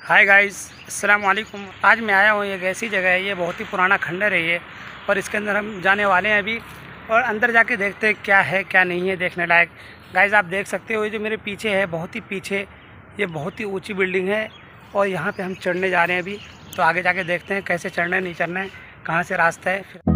Hi guys अस्सलाम वालेकुम आज मैं आया हूँ एक ऐसी जगह है, ये बहुत ही पुराना खंडर है ये, और इसके अंदर हम जाने वाले हैं अभी, और अंदर जाके देखते हैं क्या है, क्या नहीं है देखने लायक। गाइस आप देख सकते हो, ये जो मेरे पीछे है, बहुत ही पीछे, ये बहुत ही ऊँची बिल्डिंग है, और यहाँ पे हम चढ़ने जा रहे हैं अभी। तो आगे जाके देखते हैं कैसे चढ़ना है, नहीं चढ़ना है, कहाँ से रास्ता है, फिर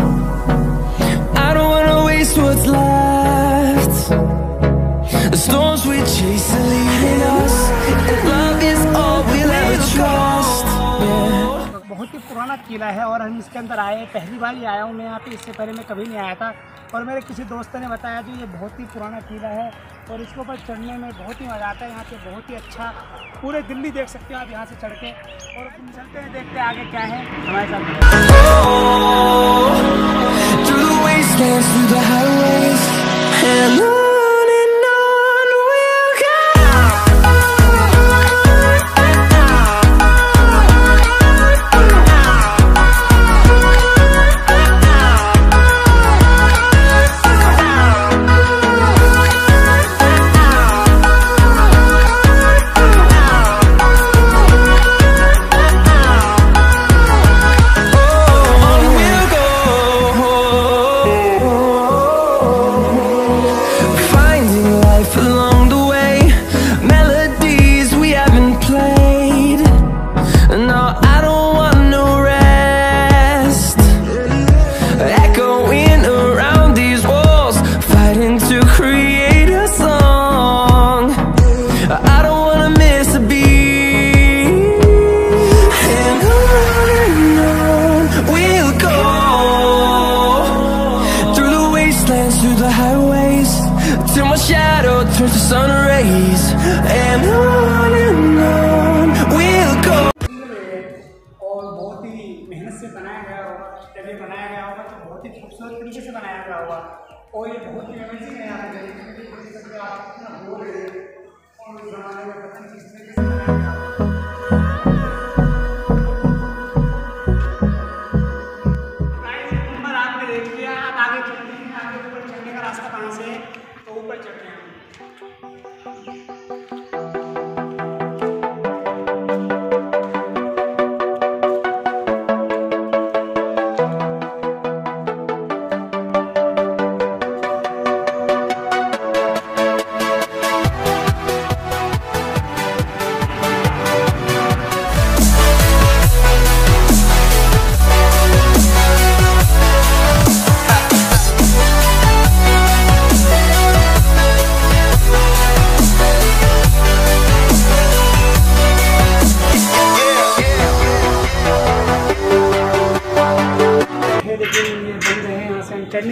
पुराना किला है और हम इसके अंदर आए, पहली बार ही आया हूँ मैं यहाँ पे, इससे पहले मैं कभी नहीं आया था। और मेरे किसी दोस्त ने बताया कि ये बहुत ही पुराना किला है और इसके ऊपर चढ़ने में बहुत ही मज़ा आता है, यहाँ पे बहुत ही अच्छा पूरे दिल्ली देख सकते हो आप यहाँ से चढ़ के। और चलते हैं, देखते हैं आगे क्या है। हमारे साथ से बनाया गया होगा जब ये बनाया गया होगा तो बहुत ही खूबसूरत तरीके से बनाया गया होगा। और ये बहुत ही अमेजिंग है यहाँ पे। आप इतना बोल हैं गोल है और उस जमाने में पता नहीं किस तरीके से बनाया गया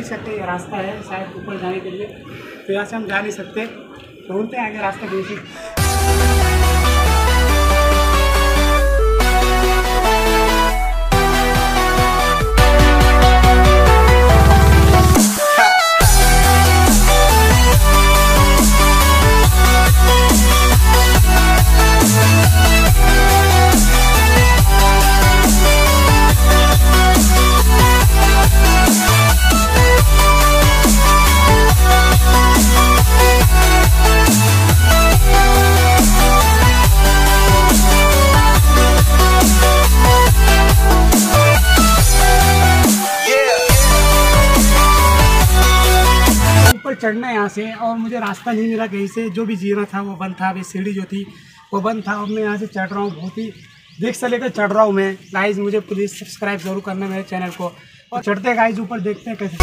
सकते ये रास्ता है शायद ऊपर जाने के लिए। तो यहाँ से हम जा नहीं सकते। ढूंढते हैं आगे रास्ता दूसरी चढ़ना यहाँ से और मुझे रास्ता नहीं मिला कहीं से। जो भी जीरा था वो बंद था, अभी सीढ़ी जो थी वो बंद था। अब मैं यहाँ से चढ़ रहा हूँ, बहुत ही देख से लेकर चढ़ रहा हूँ मैं। गाइज़ मुझे प्लीज़ सब्सक्राइब ज़रूर करना मेरे चैनल को। और चढ़ते गाइज़ ऊपर देखते हैं कैसे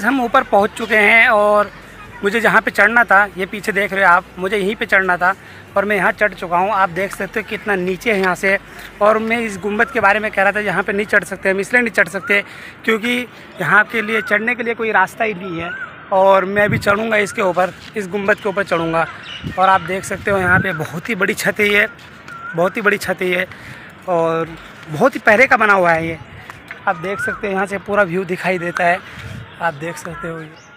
गाइज़ हम ऊपर पहुँच चुके हैं और मुझे जहाँ पे चढ़ना था, ये पीछे देख रहे हो आप, मुझे यहीं पे चढ़ना था और मैं यहाँ चढ़ चुका हूँ। आप देख सकते हो कितना नीचे है यहाँ से और मैं इस गुंबद के बारे में कह रहा था, यहाँ पे नहीं चढ़ सकते, हम इसलिए नहीं चढ़ सकते क्योंकि यहाँ के लिए चढ़ने के लिए कोई रास्ता ही नहीं है और मैं भी चढ़ूँगा इसके ऊपर, इस गुंबद के ऊपर चढ़ूँगा। और आप देख सकते हो यहाँ पर बहुत ही बड़ी छत है बहुत ही बड़ी छत है और बहुत ही पहले का बना हुआ है ये। आप देख सकते हो यहाँ से पूरा व्यू दिखाई देता है। आप देख सकते हो ये।